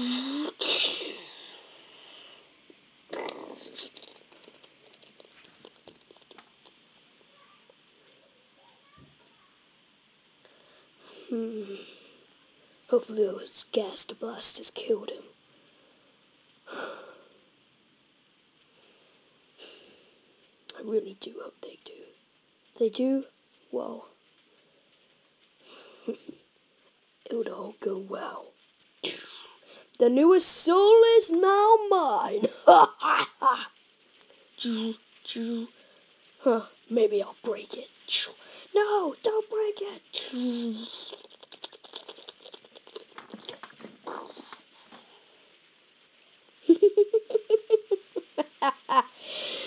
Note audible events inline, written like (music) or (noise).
Hmm. Hopefully those Gaster Blasters killed him. (sighs) I really do hope they do. If they do, well, (laughs) it would all go well. The newest soul is now mine. (laughs) huh, maybe I'll break it. No, don't break it. (laughs)